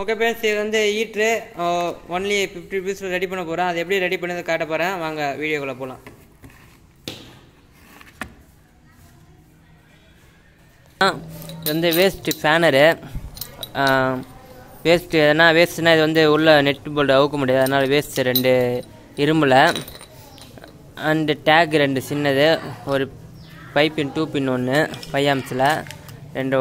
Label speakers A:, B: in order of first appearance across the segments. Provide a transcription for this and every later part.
A: Okay friends இது வந்து ஈட்ரு ஒன்லி ஃபிஃப்டி ருபீஸில் ரெடி பண்ண போகிறேன் அது எப்படி ரெடி பண்ணதை காட்ட போகிறேன் வாங்க வீடியோக்குள்ளே போகலாம் இது வந்து வேஸ்ட்டு ஃபேனரு வேஸ்ட்டு எதனா வேஸ்ட்னா இது வந்து உள்ளே நெட் போல்டு அவுக்க முடியாது. அதனால் வேஸ்ட்டு ரெண்டு இரும்பில். அண்டு டேக் ரெண்டு சின்னது. ஒரு பைப்பின் டூ பின் ஒன்று ஃபைவ் ஆம்ஸில் ரெண்டு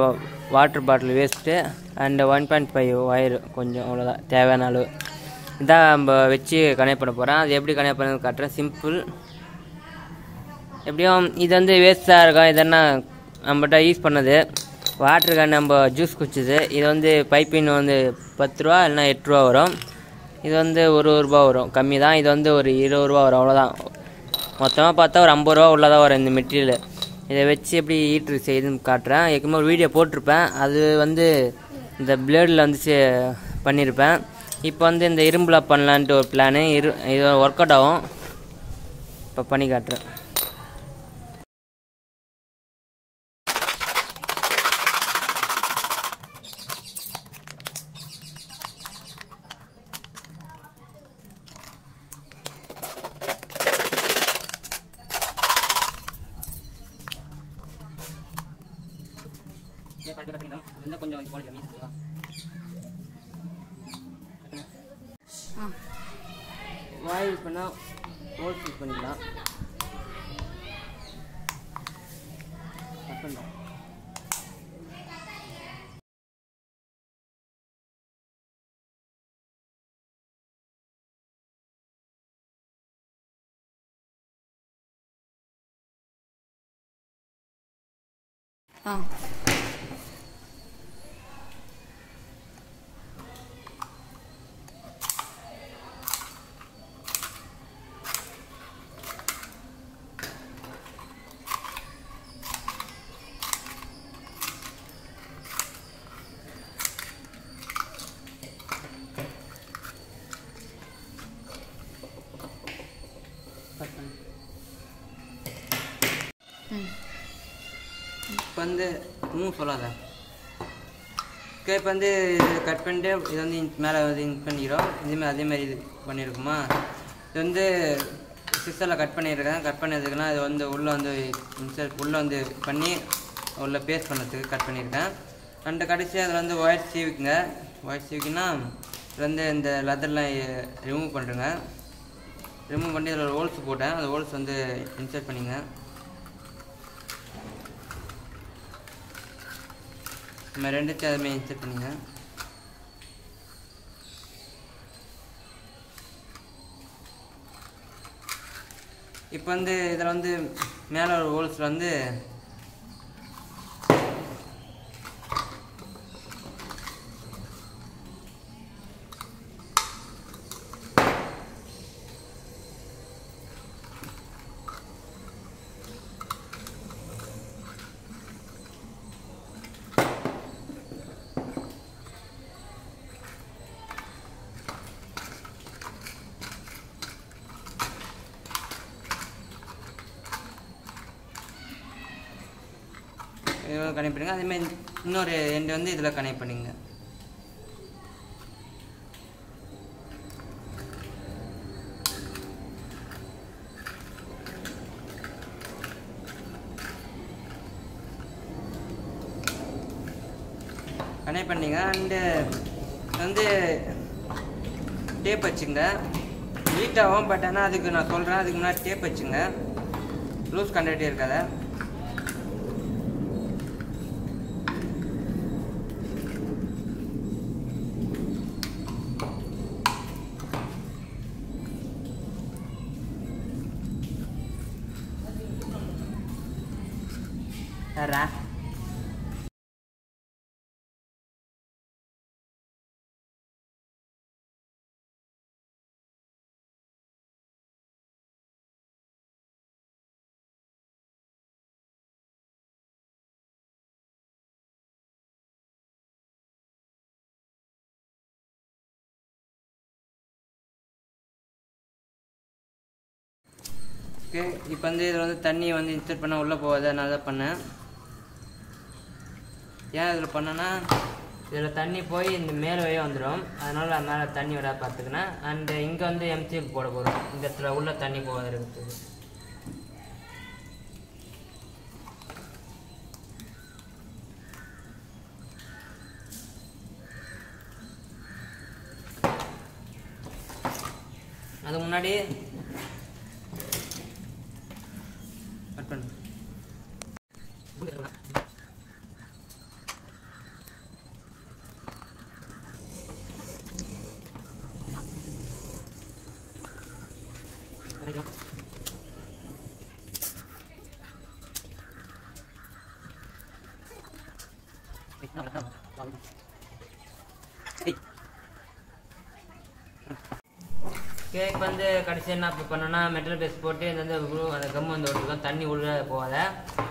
A: water bottle waste and one point five wire கொஞ்சம் அவ்வளோதான் தேவையான அளவு. இதான் நம்ம வச்சு கனெக்ட் பண்ண போகிறேன் அது எப்படி கனெக்ட் பண்ணது காட்டுறேன். சிம்பிள் எப்படியும் இது வந்து வேஸ்ட்டாக இருக்கும். இதெல்லாம் நம்மகிட்ட யூஸ் பண்ணது. வாட்டர் நம்ம ஜூஸ் குடிச்சது. இது வந்து பைப்பின் வந்து பத்து ரூபா இல்லைனா எட்டு ரூபா வரும். இது வந்து ஒரு ஒரு ரூபா வரும். கம்மி தான் இது வந்து ஒரு இருபது ரூபா வரும். அவ்வளோதான் மொத்தமாக பார்த்தா ஒரு ஐம்பது ரூபா உள்ளதாக வரும் இந்த மெட்டீரியல் இதை வச்சு எப்படி ஹீட்ரு செய்யுதுன்னு காட்டுறேன். ஏற்கனவே ஒரு வீடியோ போட்டிருப்பேன். அது வந்து இந்த பிளேடில் வந்து செ- பண்ணியிருப்பேன் இப்போ வந்து இந்த இரும்பில் பண்ணலான்ட்டு ஒரு பிளானு இரு இது ஒர்க் அவுட் ஆகும். இப்போ பண்ணி காட்டுறேன்.
B: 分。
A: 嗯。வந்து இன்னும் சொல்லாத. கேப் வந்து கட் பண்ணிட்டு இது வந்து இன் மேலே வந்து இன்க் பண்ணிக்கிறோம். இதுமாதிரி அதேமாதிரி இது பண்ணியிருக்குமா இது வந்து சிஸ்டரில் கட் பண்ணியிருக்கேன் கட் பண்ணதுக்குன்னா இது வந்து உள்ளே வந்து இன்சர்ட் உள்ளே வந்து பண்ணி உள்ளே பேஸ்ட் பண்ணுறதுக்கு கட் பண்ணியிருக்கேன். ரெண்டு கடைசி அதில் வந்து ஒயர் சீவிக்குங்க. ஒயர் சீவிக்குன்னா இதில் வந்து இந்த லெதர்லாம் ரிமூவ் பண்ணுறேங்க ரிமூவ் பண்ணி இதில் ஹோல்ஸ் போட்டேன். அந்த ஹோல்ஸ் வந்து இன்சர்ட் பண்ணிங்க. நம்ம ரெண்டு சேதமே இன்சர்ட் பண்ணுங்க இப்போ வந்து இதில் வந்து மேலே ஒரு ஹோல்ஸில் வந்து கனெக்ட் பண்ணுங்க. அதேமாதிரி இன்னொரு எண்டு வந்து இதில் கனெக்ட் பண்ணிங்க. கனெக்ட் பண்ணிங்க. அண்டு வந்து டேப் வச்சுங்க. ஹீட் ஆகும் பட் ஆனால் அதுக்கு நான் சொல்கிறேன் அதுக்கு முன்னாடி டேப் வச்சுங்க. லூஸ் கண்டக்டே இருக்காத யாரா ஓகே இப்போ வந்து இதில் வந்து தண்ணி வந்து இன்சர்ட் பண்ண உள்ளே போகாது? அதனால தான் பண்ணேன். ஏன் இதில் பண்ணேன்னா இதில் தண்ணி போய் இந்த மேலே வழியாக வந்துடும். அதனால் மேலே தண்ணி விட பார்த்துக்கினேன். அண்டு இங்கே வந்து எம்சிஎல் போட போகிறோம். இந்த இடத்துல உள்ள தண்ணி போக அது அதுக்கு முன்னாடி கட் பண்ணு கேக் வந்து கடைசியாக என்ன அப்படி பண்ணோன்னா மெட்டல் பேஸ் போட்டு இது வந்து அந்த கம் வந்து விட்டுருக்கோம் தண்ணி உள்ளே போகாத.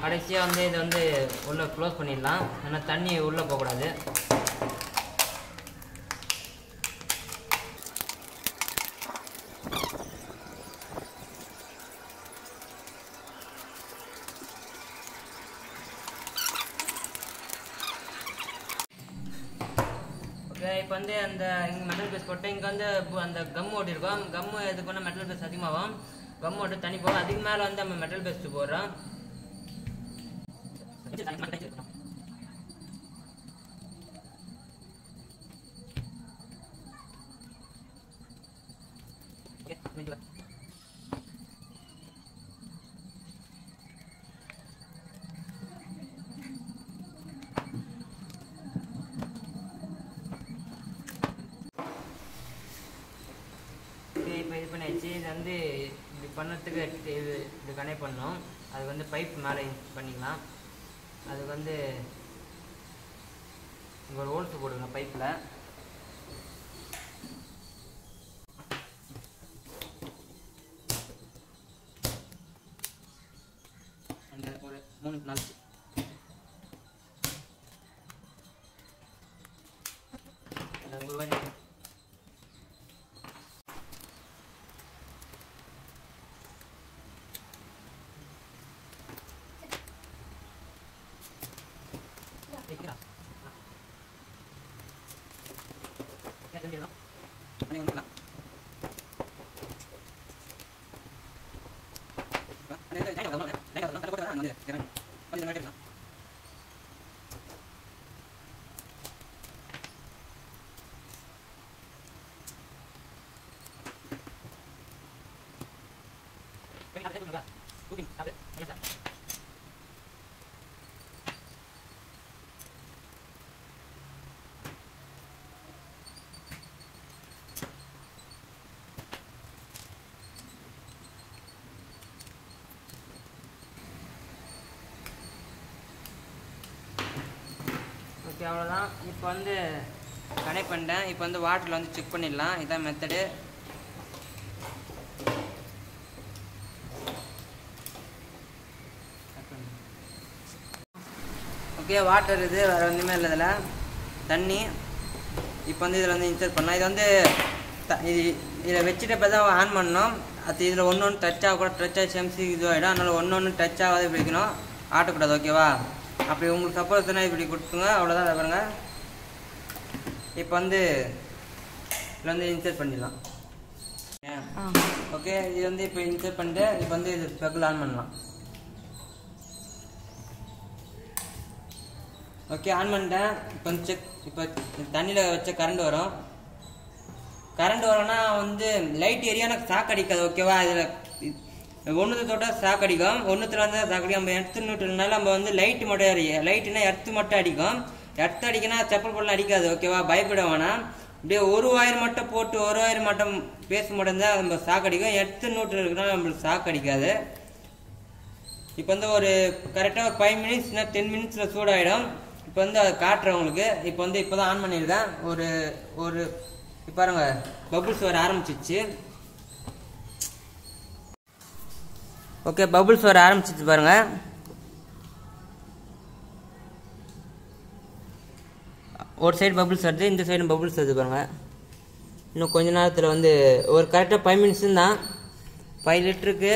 A: கடைசியாக வந்து இதை வந்து உள்ளே க்ளோஸ் பண்ணிடலாம். ஏன்னா தண்ணி உள்ளே போகக்கூடாது. இப்போ வந்து அந்த இங்கே மெட்டல் பேஸ் போட்டு இங்கே வந்து அந்த கம் ஓட்டிருக்கோம். கம்மு எதுக்கு பண்ணால் மெட்டல் பேஸ் அதிகமாகும். கம் ஓட்டு தனி போகும். அதுக்கு மேலே வந்து நம்ம மெட்டல் பேஸ்ட் போடுறோம். ஓகே பண்ணத்துக்கு இது இது கனெக்ட் பண்ணோம். அது வந்து பைப் மேலே பண்ணிக்கலாம். அதுக்கு வந்து இங்கே ஒரு ஹோல்ஸ் போடுங்க பைப்பில் அந்த ஒரு மூணு நாலு được anh em lắm anh ấy đánh đầu nó đánh đầu nó nó có cái thằng này cái này nó đi ra cái này Hãy subscribe cho kênh Ghiền Mì Gõ Để không bỏ lỡ những video hấp dẫn அவ்வளோதான் இப்போ வந்து connect பண்ணிட்டேன். இப்போ வந்து வாட்டரில் வந்து check பண்ணிடலாம். இதான் மெத்தடு ஓகே வாட்டர் இது வேறு ஒன்றுமே இல்லை இதில். தண்ணி. இப்போ வந்து இதில் வந்து இன்சர்ட் பண்ணலாம். இது வந்து த- இது இதில் வச்சுட்டு இப்போ தான் ஆன் பண்ணணும். அது இதில் ஒன்று ஒன்று டச் ஆக கூட டச் ஆகி சேம்சி இதுவாகிடும் அதனால் ஒன்று ஒன்று டச் ஆகாத பிடிக்கணும் ஆட்டக்கூடாது ஓகேவா அப்படி உங்களுக்கு சப்போஸ் தானே இப்படி கொடுத்துங்க அவ்வளோதான் இதை பாருங்க. இப்போ வந்து இதில் வந்து இன்சர்ட் பண்ணிடலாம். ஓகே இது வந்து இப்போ இன்சர்ட் பண்ணிட்டு இப்போ வந்து இது ஸ்பெக்கில் ஆன் பண்ணலாம். ஓகே ஆன் பண்ணிட்டேன். இப்போ வந்து செக் இப்போ தண்ணியில் வச்ச கரண்ட் வரும். கரண்ட் வரும்னா வந்து லைட் ஏரியா எனக்கு சாக்கு அடிக்காது ஓகேவா இதில் ஒன்றுத்தை தொட்டால் சாக்கு அடிக்கும். ஒன்றுத்துல வந்து சாக்கு அடிக்கும். நம்ம எர்த்து நூற்றுனால நம்ம வந்து லைட் மட்டும் அறிய. லைட்டுனா எர்த்து மட்டும் அடிக்கும். எர்த்து அடிக்கினா செப்பல் பொருள் அடிக்காது ஓகேவா பயப்பட வேணாம். இப்படியே ஒரு ஒயர் மட்டும் போட்டு ஒரு ஒயர் மட்டும் பேச மட்டும் தான் நம்ம சாக்கு அடிக்கும். எர்த்து நூற்று இருக்குன்னா நம்மளுக்கு சாக்கு அடிக்காது. இப்போ வந்து ஒரு கரெக்டாக ஒரு ஃபைவ் மினிட்ஸ் டென் மினிட்ஸில் சூடாயிடும். இப்போ வந்து அதை காட்டுறேன் உங்களுக்கு. இப்போ வந்து இப்போ தான் ஆன் பண்ணியிருக்கேன் ஒரு ஒரு இப்போ பாருங்க பபுள்ஸ் வர ஆரம்பிச்சிச்சு ஓகே பபுள்ஸ் வர ஆரம்பிச்சிச்சு பாருங்க. ஒரு சைடு பபுள்ஸ் வருது இந்த சைடும் பபுள்ஸ் வருது பாருங்க. இன்னும் கொஞ்ச நேரத்தில் வந்து ஒரு கரெக்டாக ஃபைவ் மினிட்ஸ் தான். ஃபைவ் லிட்டருக்கு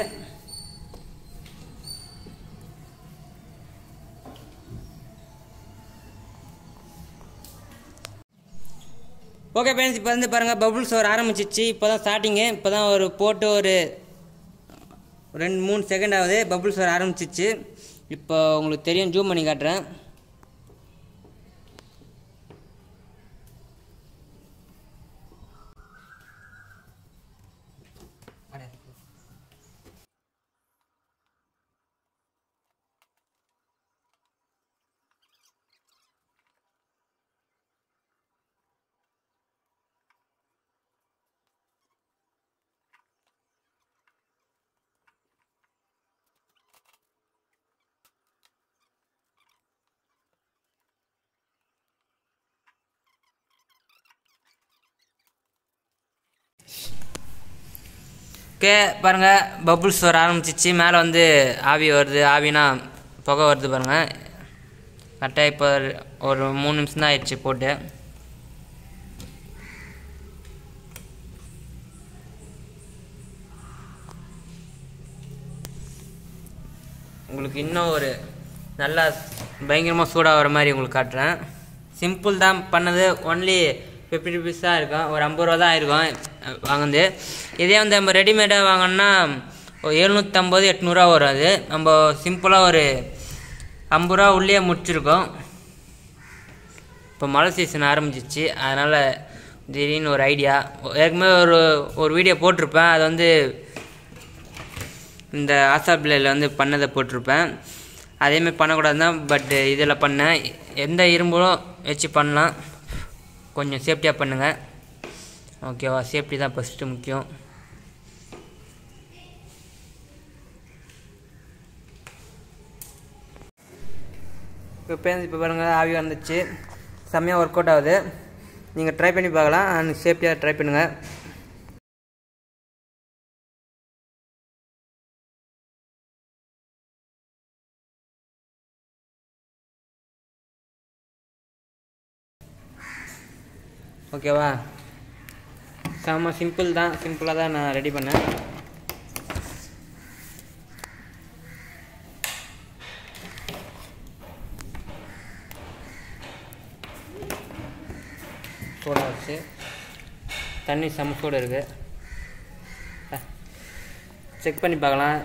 A: ஓகே ஃப்ரெண்ட்ஸ் இப்போ வந்து பாருங்கள் பபுள்ஸ் வர ஆரம்பிச்சிச்சு. இப்போ தான் ஸ்டார்டிங்கு இப்போ தான் ஒரு போட்டு ஒரு ரெண்டு மூணு செகண்ட் ஆகுது. பபுள்ஸ் வர ஆரம்பிச்சிச்சு. இப்போ உங்களுக்கு தெரியும் ஜூம் பண்ணி காட்டுறேன். கே பாருங்கள் பபுள்ஸ் வர ஆரம்பிச்சிச்சு. மேலே வந்து ஆவி வருது. ஆவினா புகை வருது பாருங்கள் கரெக்டாக இப்போ ஒரு மூணு நிமிஷம் தான் ஆயிடுச்சு போட்டு. உங்களுக்கு இன்னும் ஒரு நல்லா பயங்கரமாக சூடாக வர மாதிரி உங்களுக்கு காட்டுறேன். சிம்பிள் தான். பண்ணது ஒன்லி ஃபிஃப்டி ருபீஸ் தான் இருக்கும். ஒரு ஐம்பது ரூபா தான் ஆயிருக்கும். வாங்குது வாங்குனது. இதே வந்து நம்ம ரெடிமேடாக வாங்கினோன்னா எழுநூற்றம்பது எட்நூறுவா வரும் அது. நம்ம சிம்பிளாக ஒரு ஐம்பது ரூபா உள்ளே முடிச்சிருக்கோம். இப்போ மழை சீசன் ஆரம்பிச்சிச்சு. அதனால் திடீர்னு ஒரு ஐடியா ஏற்கனவே ஒரு ஒரு வீடியோ போட்டிருப்பேன். அது வந்து இந்த ஆசா பிள்ளையில் வந்து பண்ணதை போட்டிருப்பேன். அதேமாதிரி பண்ணக்கூடாது தான் பட் இதில் பண்ணேன். எந்த இரும்பும் வச்சு பண்ணலாம். கொஞ்சம் சேஃப்டியாக பண்ணுங்கள் ஓகேவா சேஃப்டி தான் ஃபஸ்ட்டு முக்கியம். இப்போ பேருந்து இப்போ பாருங்கள் ஆவி வந்துச்சு. செம்மையாக ஒர்க் அவுட் ஆகுது. நீங்கள் ட்ரை பண்ணி பார்க்கலாம். அண்ட் சேஃப்டியாக ட்ரை பண்ணுங்கள் ஓகேவா செம்ம சிம்பிள் தான் சிம்பிளாக தான் நான் ரெடி பண்ணேன். சூடாக வச்சு. தண்ணி செம்ம சூடு இருக்குது செக் பண்ணி பார்க்கலாம்.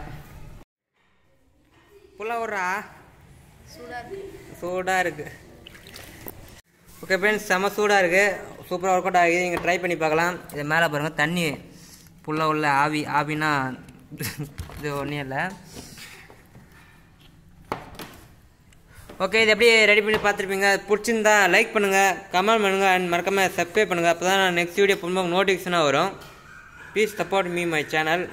A: புள்ள விட்றா சூடாக இருக்குது ஓகே ஃப்ரெண்ட்ஸ் செம சூடாக இருக்குது சூப்பராக ஒர்க் அவுட் ஆகுது. நீங்கள் ட்ரை பண்ணி பார்க்கலாம். இது மேலே பாருங்கள் தண்ணி ஃபுல்லாக உள்ள ஆவி ஆவினா இது ஒன்றும் இல்லை. ஓகே இது எப்படி ரெடி பண்ணி பார்த்துருப்பீங்க. பிடிச்சிருந்தா லைக் பண்ணுங்கள் கமெண்ட் பண்ணுங்கள் அண்ட் மறக்காமல் சப்ஸ்கிரைப் பண்ணுங்கள் அப்போ தான் நான் நெக்ஸ்ட் வீடியோ பண்ணும்போது நோட்டிஃபிகேஷனாக வரும். Please support me my channel